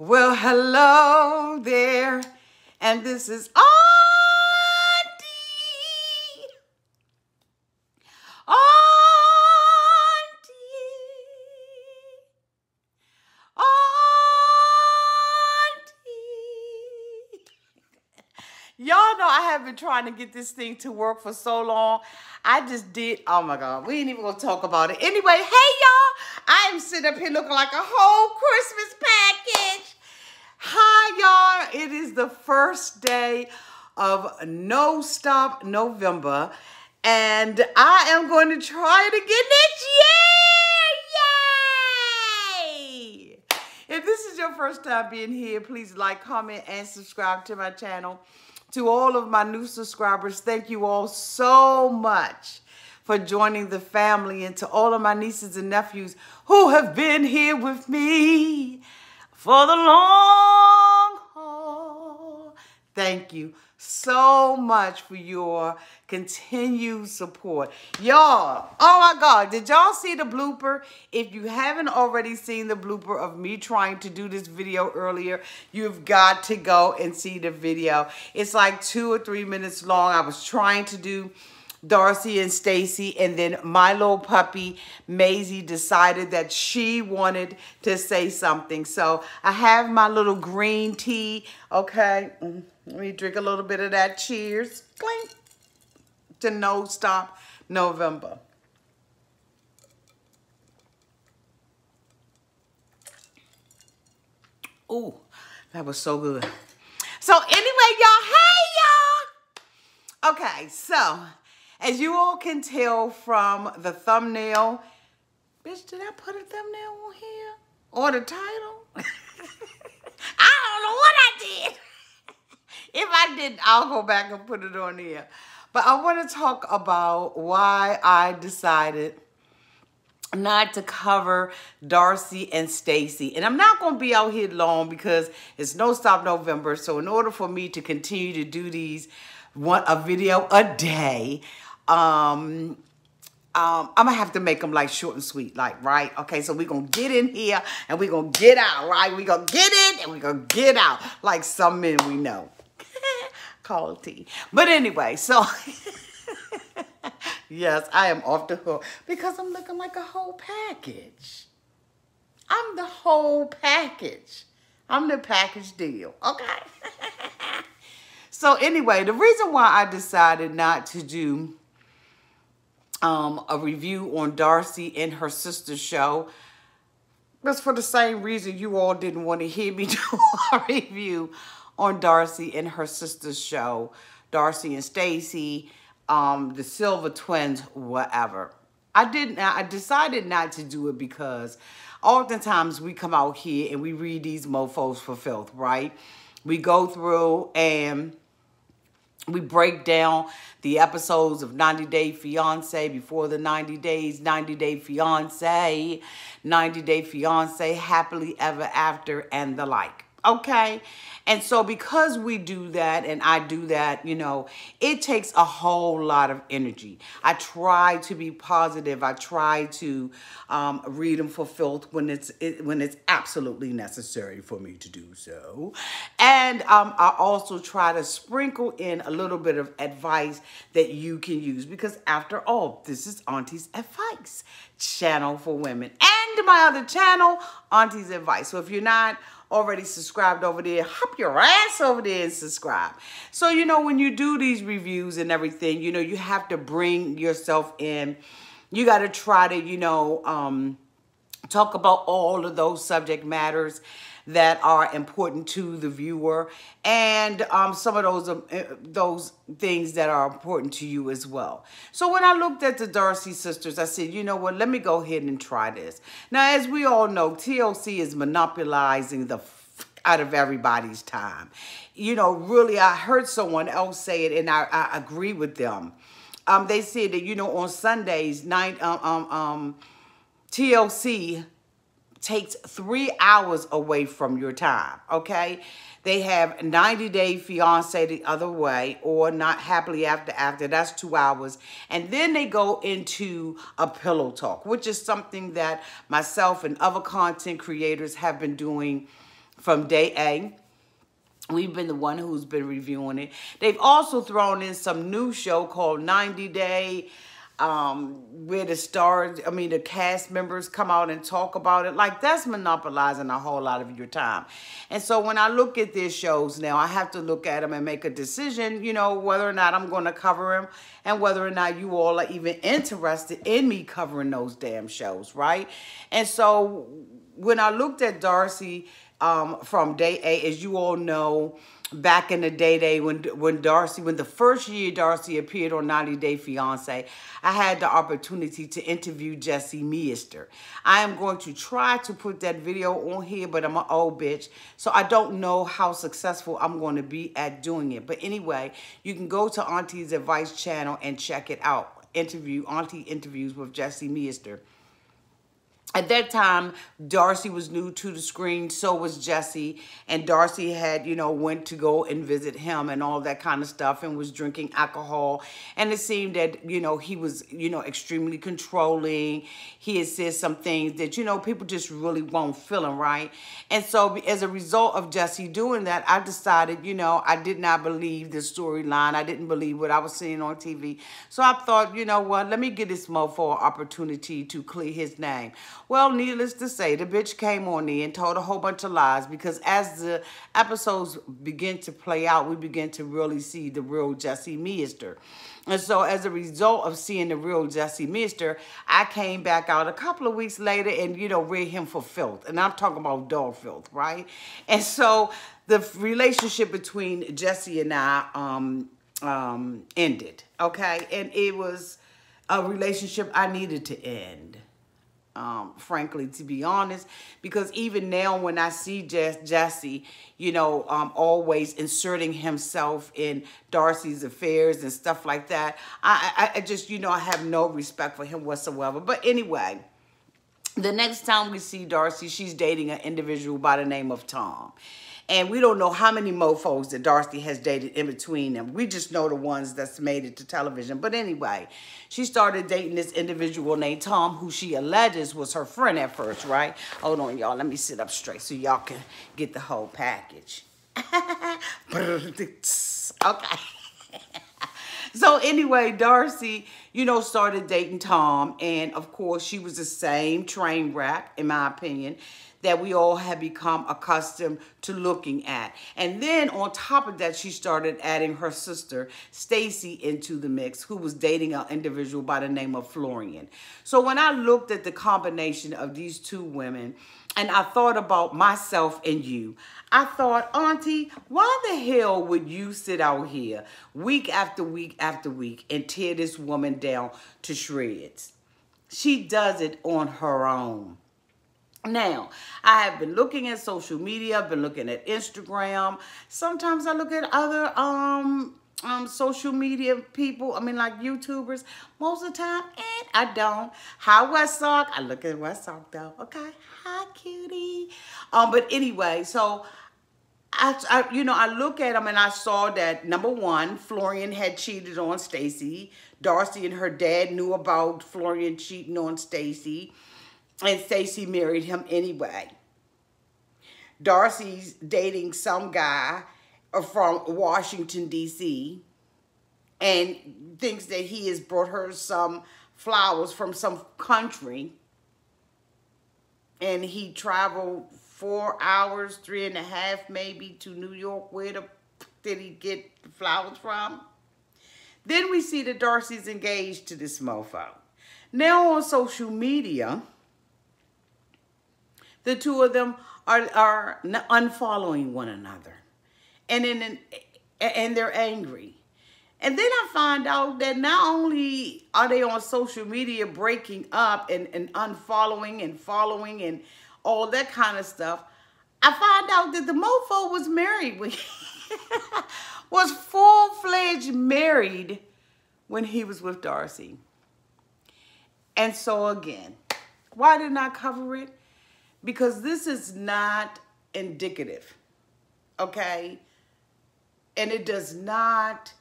Well, hello there. And this is Auntie. Auntie. Auntie. Y'all know I have been trying to get this thing to work for so long. I just did. Oh my God. We ain't even to talk about it. Anyway, hey, y'all. I am sitting up here looking like a whole Christmas package. Y'all. It is the first day of No Stop November. And I am going to try it again next year. Yay! If this is your first time being here, please like, comment, and subscribe to my channel. To all of my new subscribers, thank you all so much for joining the family and to all of my nieces and nephews who have been here with me for the long. Thank you so much for your continued support. Y'all, oh my God, did y'all see the blooper? If you haven't already seen the blooper of me trying to do this video earlier, you've got to go and see the video. It's like two or three minutes long. I was trying to do Darcey and Stacey, and then my little puppy, Maisie, decided that she wanted to say something. So I have my little green tea, okay? Mm, let me drink a little bit of that. Cheers. Clink. To No Stop November. Ooh, that was so good. So anyway, y'all, hey y'all. Okay, so as you all can tell from the thumbnail, bitch, did I put a thumbnail on here? Or the title? I don't know what I did. if I didn't, I'll go back and put it on here. But I want to talk about why I decided not to cover Darcey and Stacey. And I'm not going to be out here long because it's no stop November. So in order for me to continue to do these one a video a day, um, um, I'm gonna have to make them like short and sweet, like, right? Okay, so we're gonna get in here and we're gonna get out, right? We're gonna get in and we're gonna get out, like some men we know. Call tea. But anyway, so yes, I am off the hook because I'm looking like a whole package. I'm the whole package. I'm the package deal, okay? so anyway, the reason why I decided not to do um, a review on Darcey and her sister's show. That's for the same reason you all didn't want to hear me do a review on Darcey and her sister's show. Darcey and Stacey, um, the Silva Twins, whatever. I didn't. I decided not to do it because oftentimes we come out here and we read these mofos for filth, right? We go through and we break down the episodes of 90 Day Fiance, before the 90 days, 90 Day Fiance, 90 Day Fiance, Happily Ever After, and the like. Okay? And so because we do that and I do that, you know, it takes a whole lot of energy. I try to be positive. I try to um, read them for filth when it's it, when it's absolutely necessary for me to do so. And um, I also try to sprinkle in a little bit of advice that you can use because after all, this is Auntie's Advice channel for women. And my other channel, Auntie's Advice. So if you're not already subscribed over there, hop your ass over there and subscribe. So, you know, when you do these reviews and everything, you know, you have to bring yourself in. You got to try to, you know, um, talk about all of those subject matters that are important to the viewer and um, some of those um, uh, those things that are important to you as well. So when I looked at the Darcey sisters, I said, you know what, let me go ahead and try this. Now, as we all know, TLC is monopolizing the out of everybody's time. You know, really, I heard someone else say it and I, I agree with them. Um, they said that, you know, on Sundays, night, um, um, um TLC takes three hours away from your time, okay? They have 90 Day Fiance the other way or Not Happily After After. That's two hours. And then they go into a pillow talk, which is something that myself and other content creators have been doing from day A. We've been the one who's been reviewing it. They've also thrown in some new show called 90 Day um, where the stars, I mean, the cast members come out and talk about it. Like, that's monopolizing a whole lot of your time. And so when I look at these shows now, I have to look at them and make a decision, you know, whether or not I'm going to cover them and whether or not you all are even interested in me covering those damn shows, right? And so when I looked at Darcey um, from day A, as you all know, back in the day day when when Darcey when the first year Darcey appeared on 90 Day Fiance I had the opportunity to interview Jesse Meester I am going to try to put that video on here but I'm an old bitch so I don't know how successful I'm going to be at doing it. But anyway you can go to Auntie's Advice channel and check it out. Interview Auntie interviews with Jesse Meester at that time, Darcey was new to the screen, so was Jesse, And Darcey had, you know, went to go and visit him and all that kind of stuff and was drinking alcohol. And it seemed that, you know, he was, you know, extremely controlling. He had said some things that, you know, people just really won't feel him, right? And so as a result of Jesse doing that, I decided, you know, I did not believe the storyline. I didn't believe what I was seeing on TV. So I thought, you know what, let me give this mofo an opportunity to clear his name. Well, needless to say, the bitch came on there and told a whole bunch of lies because as the episodes begin to play out, we begin to really see the real Jesse Meester. And so as a result of seeing the real Jesse Meester, I came back out a couple of weeks later and, you know, read him for filth. And I'm talking about dog filth, right? And so the relationship between Jesse and I um, um, ended, okay? And it was a relationship I needed to end um, frankly, to be honest, because even now when I see Jesse, you know, um, always inserting himself in Darcey's affairs and stuff like that, I, I, I just, you know, I have no respect for him whatsoever. But anyway, the next time we see Darcey, she's dating an individual by the name of Tom. And we don't know how many mofos that Darcey has dated in between them. We just know the ones that's made it to television. But anyway, she started dating this individual named Tom, who she alleges was her friend at first, right? Hold on, y'all. Let me sit up straight so y'all can get the whole package. okay. so anyway, Darcey, you know, started dating Tom. And of course, she was the same train wreck, in my opinion that we all have become accustomed to looking at. And then on top of that, she started adding her sister, Stacey, into the mix, who was dating an individual by the name of Florian. So when I looked at the combination of these two women, and I thought about myself and you. I thought, Auntie, why the hell would you sit out here week after week after week and tear this woman down to shreds? She does it on her own. Now, I have been looking at social media. I've been looking at Instagram. Sometimes I look at other um, um, social media people. I mean, like YouTubers. Most of the time, and I don't. Hi, Westsock. I look at Westsock, though. Okay. Hi, cutie. Um, but anyway, so... I, I, you know, I look at them and I saw that number one, Florian had cheated on Stacey. Darcey and her dad knew about Florian cheating on Stacey and Stacey married him anyway. Darcey's dating some guy from Washington, D.C. and thinks that he has brought her some flowers from some country. And he traveled four hours, three and a half maybe, to New York. Where the, did he get the flowers from? Then we see that Darcey's engaged to this mofo. Now on social media, the two of them are, are unfollowing one another. And, in, and they're angry. And then I find out that not only are they on social media breaking up and, and unfollowing and following and all that kind of stuff, I find out that the mofo was married, was full-fledged married when he was with Darcey. And so again, why didn't I cover it? Because this is not indicative, okay? And it does not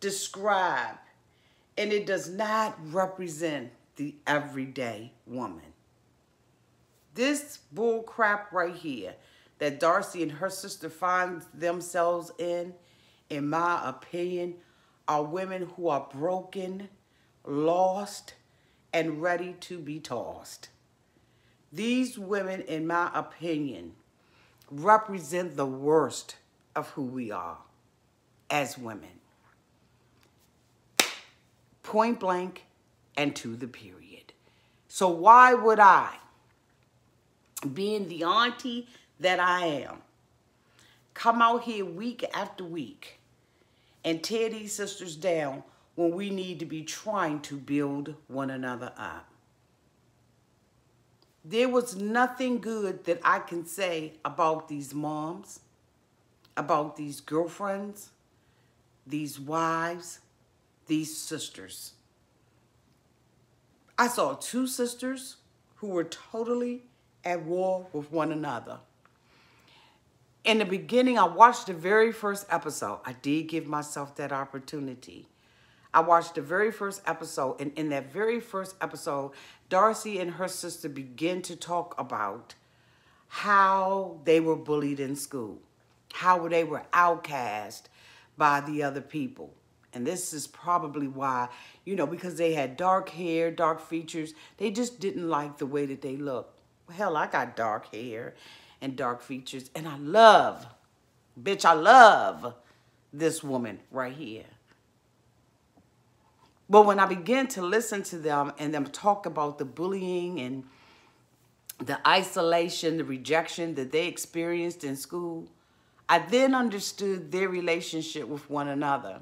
describe and it does not represent the everyday woman. This bull crap right here that Darcey and her sister find themselves in, in my opinion, are women who are broken, lost, and ready to be tossed. These women, in my opinion, represent the worst of who we are as women. Point blank and to the period. So why would I, being the auntie that I am, come out here week after week and tear these sisters down when we need to be trying to build one another up? There was nothing good that I can say about these moms, about these girlfriends, these wives, these sisters. I saw two sisters who were totally at war with one another. In the beginning, I watched the very first episode. I did give myself that opportunity. I watched the very first episode, and in that very first episode, Darcey and her sister begin to talk about how they were bullied in school, how they were outcast by the other people. And this is probably why, you know, because they had dark hair, dark features, they just didn't like the way that they looked. Hell, I got dark hair and dark features, and I love, bitch, I love this woman right here. But when I began to listen to them and them talk about the bullying and the isolation, the rejection that they experienced in school, I then understood their relationship with one another.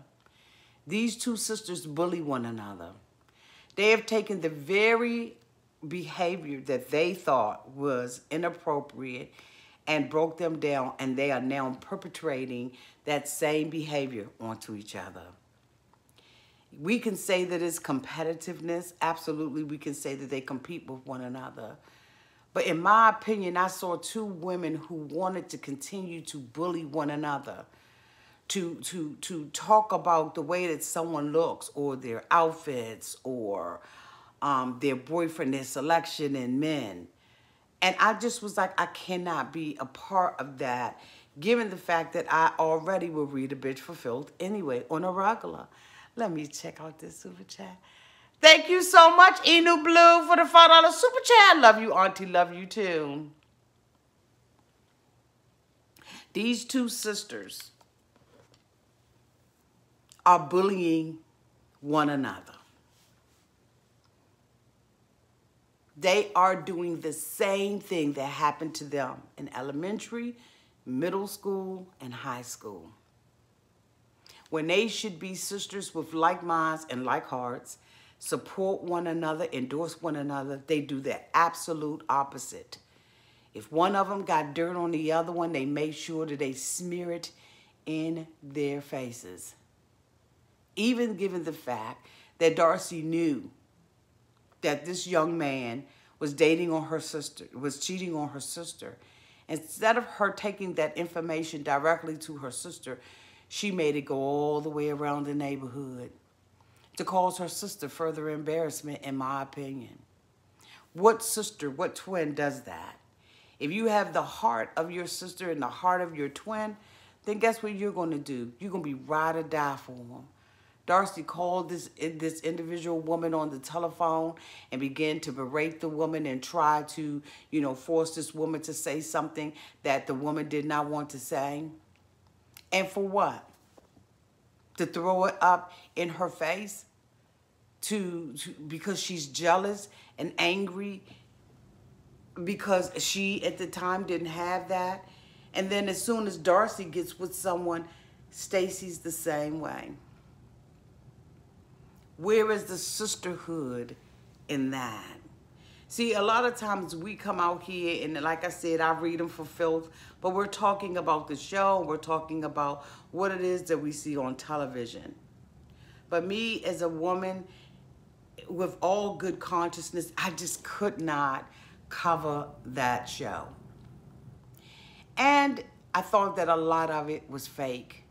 These two sisters bully one another. They have taken the very behavior that they thought was inappropriate and broke them down, and they are now perpetrating that same behavior onto each other. We can say that it's competitiveness. Absolutely, we can say that they compete with one another. But in my opinion, I saw two women who wanted to continue to bully one another, to, to, to talk about the way that someone looks or their outfits or um, their boyfriend, their selection in men. And I just was like, I cannot be a part of that, given the fact that I already will read a bitch fulfilled anyway on a regular. Let me check out this super chat. Thank you so much, Inu Blue, for the $5 super chat. Love you, Auntie. Love you, too. These two sisters are bullying one another. They are doing the same thing that happened to them in elementary, middle school, and high school when they should be sisters with like minds and like hearts, support one another, endorse one another, they do the absolute opposite. If one of them got dirt on the other one, they make sure that they smear it in their faces. Even given the fact that Darcey knew that this young man was dating on her sister, was cheating on her sister. Instead of her taking that information directly to her sister, she made it go all the way around the neighborhood to cause her sister further embarrassment, in my opinion. What sister, what twin does that? If you have the heart of your sister and the heart of your twin, then guess what you're going to do? You're going to be ride or die for them. Darcey called this, this individual woman on the telephone and began to berate the woman and try to, you know, force this woman to say something that the woman did not want to say. And for what? To throw it up in her face? To, to because she's jealous and angry because she at the time didn't have that. And then as soon as Darcey gets with someone, Stacey's the same way. Where is the sisterhood in that? See, a lot of times we come out here and like I said, I read them for filth, but we're talking about the show. We're talking about what it is that we see on television. But me as a woman with all good consciousness, I just could not cover that show. And I thought that a lot of it was fake.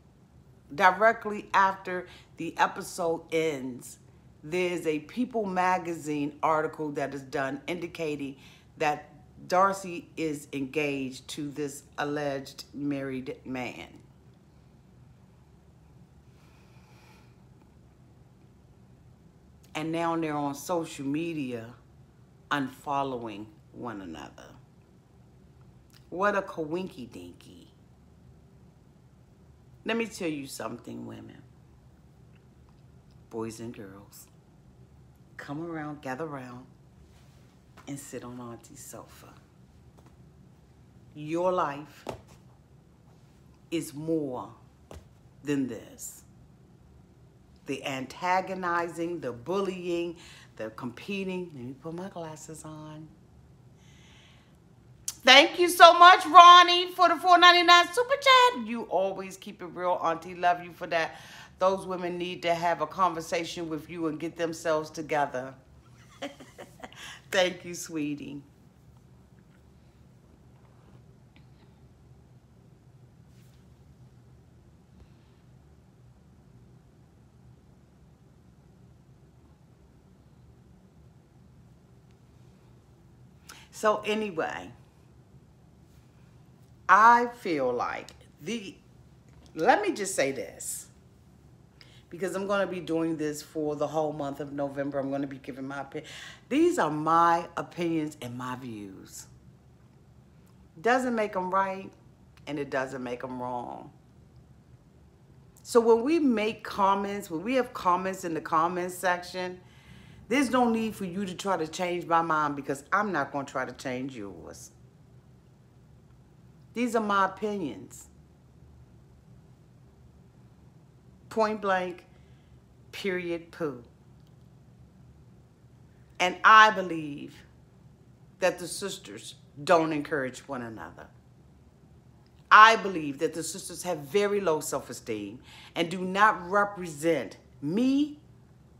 Directly after the episode ends, there's a People magazine article that is done indicating that Darcey is engaged to this alleged married man. And now they're on social media unfollowing one another. What a coinky dinky. Let me tell you something, women, boys and girls. Come around, gather around, and sit on Auntie's sofa. Your life is more than this. The antagonizing, the bullying, the competing. Let me put my glasses on. Thank you so much, Ronnie, for the four ninety nine super chat. You always keep it real, Auntie. Love you for that. Those women need to have a conversation with you and get themselves together. Thank you, sweetie. So anyway, I feel like the, let me just say this, because I'm going to be doing this for the whole month of November. I'm going to be giving my opinion. These are my opinions and my views. Doesn't make them right, and it doesn't make them wrong. So when we make comments, when we have comments in the comments section, there's no need for you to try to change my mind because I'm not going to try to change yours. These are my opinions. Point blank, period, poo. And I believe that the sisters don't encourage one another. I believe that the sisters have very low self-esteem and do not represent me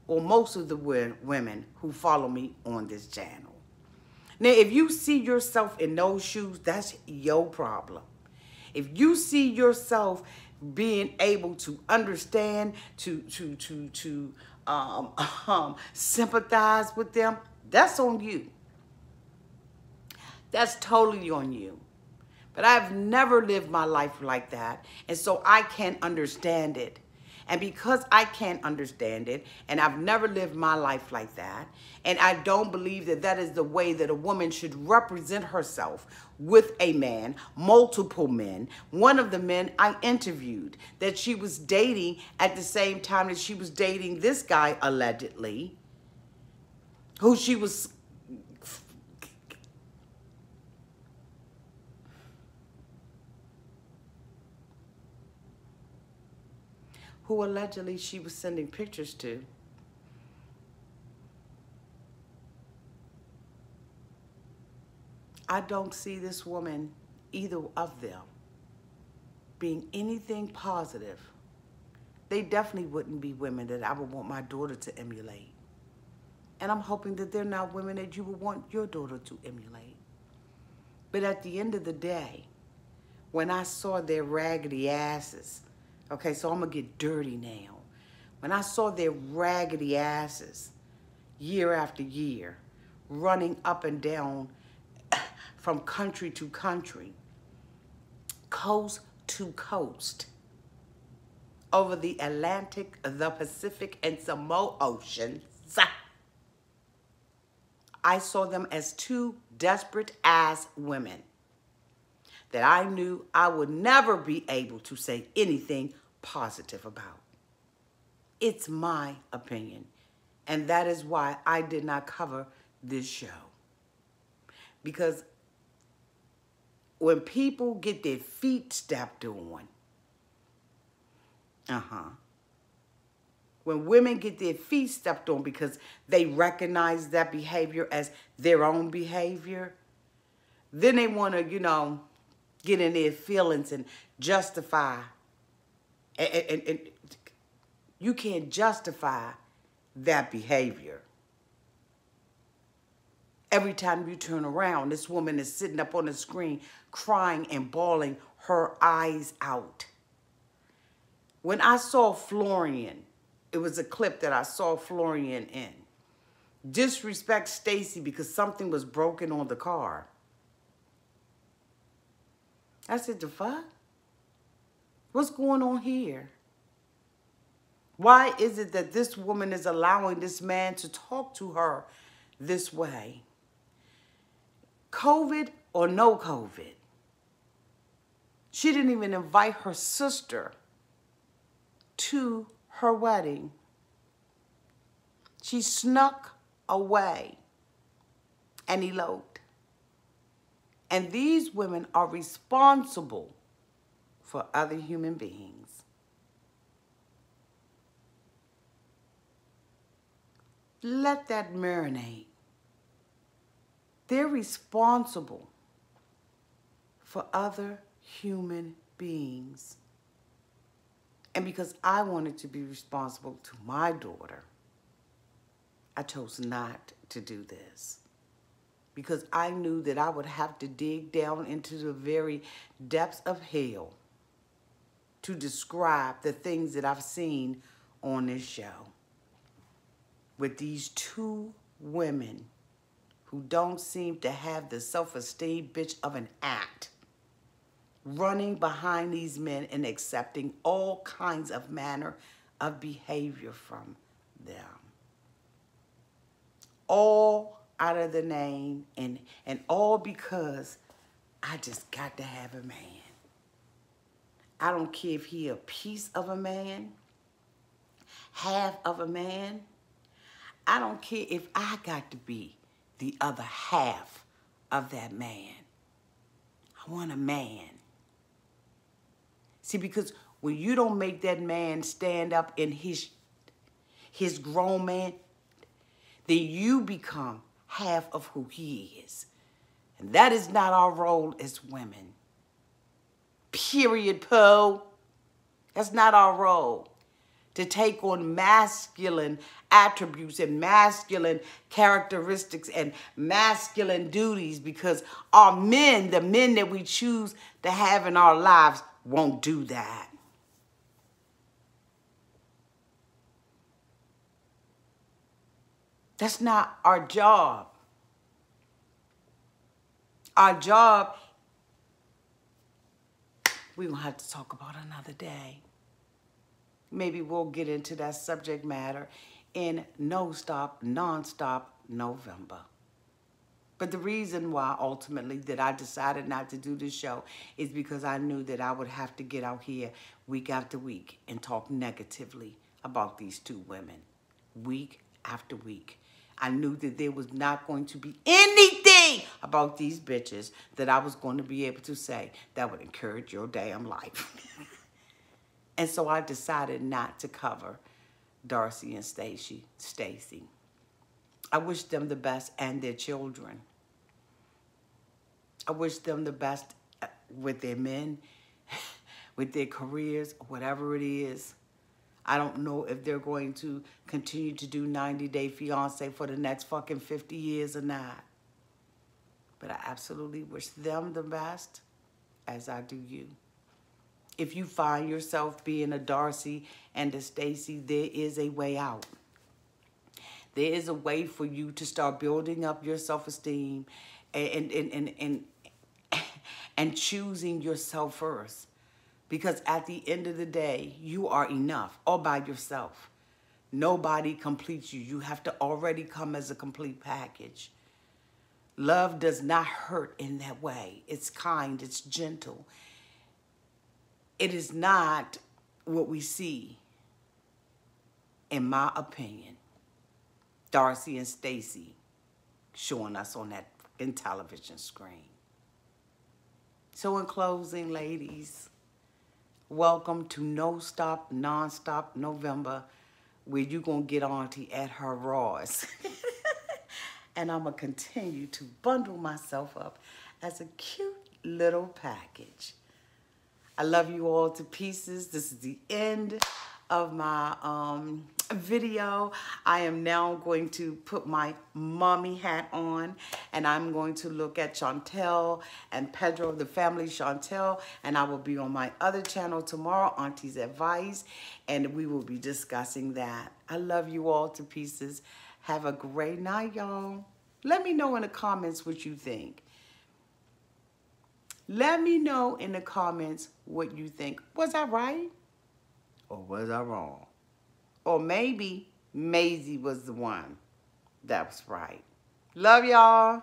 or most of the women who follow me on this channel. Now, if you see yourself in those shoes, that's your problem. If you see yourself being able to understand, to to to to um, um, sympathize with them, that's on you. That's totally on you. But I've never lived my life like that, and so I can't understand it. And because I can't understand it, and I've never lived my life like that, and I don't believe that that is the way that a woman should represent herself with a man, multiple men. One of the men I interviewed that she was dating at the same time that she was dating this guy, allegedly, who she was who allegedly she was sending pictures to. I don't see this woman, either of them, being anything positive. They definitely wouldn't be women that I would want my daughter to emulate. And I'm hoping that they're not women that you would want your daughter to emulate. But at the end of the day, when I saw their raggedy asses Okay, so I'm to get dirty now. When I saw their raggedy asses year after year running up and down from country to country, coast to coast, over the Atlantic, the Pacific, and more oceans, I saw them as two desperate ass women that I knew I would never be able to say anything positive about. It's my opinion. And that is why I did not cover this show. Because when people get their feet stepped on, uh-huh, when women get their feet stepped on because they recognize that behavior as their own behavior, then they want to, you know, get in their feelings and justify. And, and, and you can't justify that behavior. Every time you turn around, this woman is sitting up on the screen crying and bawling her eyes out. When I saw Florian, it was a clip that I saw Florian in. Disrespect Stacey because something was broken on the car. I said, the fuck? What's going on here? Why is it that this woman is allowing this man to talk to her this way? COVID or no COVID? She didn't even invite her sister to her wedding. She snuck away and eloped. And these women are responsible for other human beings. Let that marinate. They're responsible for other human beings. And because I wanted to be responsible to my daughter, I chose not to do this. Because I knew that I would have to dig down into the very depths of hell to describe the things that I've seen on this show. With these two women who don't seem to have the self-esteem bitch of an act running behind these men and accepting all kinds of manner of behavior from them. All out of the name and, and all because I just got to have a man. I don't care if he a piece of a man, half of a man. I don't care if I got to be the other half of that man. I want a man. See, because when you don't make that man stand up in his, his grown man, then you become half of who he is. And that is not our role as women. Period, Poe. That's not our role. To take on masculine attributes and masculine characteristics and masculine duties because our men, the men that we choose to have in our lives, won't do that. That's not our job. Our job, we're going to have to talk about another day. Maybe we'll get into that subject matter in No Stop, Non-Stop November. But the reason why ultimately that I decided not to do this show is because I knew that I would have to get out here week after week and talk negatively about these two women week after week. I knew that there was not going to be anything about these bitches that I was going to be able to say that would encourage your damn life. and so I decided not to cover Darcey and Stacey. Stacey. I wish them the best and their children. I wish them the best uh, with their men, with their careers, whatever it is. I don't know if they're going to continue to do 90 Day Fiance for the next fucking 50 years or not. But I absolutely wish them the best as I do you. If you find yourself being a Darcey and a Stacey, there is a way out. There is a way for you to start building up your self-esteem and, and, and, and, and choosing yourself first. Because at the end of the day, you are enough all by yourself. Nobody completes you. You have to already come as a complete package. Love does not hurt in that way. It's kind, it's gentle. It is not what we see, in my opinion. Darcey and Stacey showing us on that in television screen. So in closing, ladies, welcome to No Stop, Non-Stop November, where you're going to get Auntie at her rawest. and I'm going to continue to bundle myself up as a cute little package. I love you all to pieces. This is the end of my um, video. I am now going to put my mommy hat on and I'm going to look at Chantel and Pedro, the family Chantel, and I will be on my other channel tomorrow, Auntie's Advice, and we will be discussing that. I love you all to pieces. Have a great night, y'all. Let me know in the comments what you think. Let me know in the comments what you think. Was I right? Or was I wrong? Or maybe Maisie was the one that was right. Love y'all.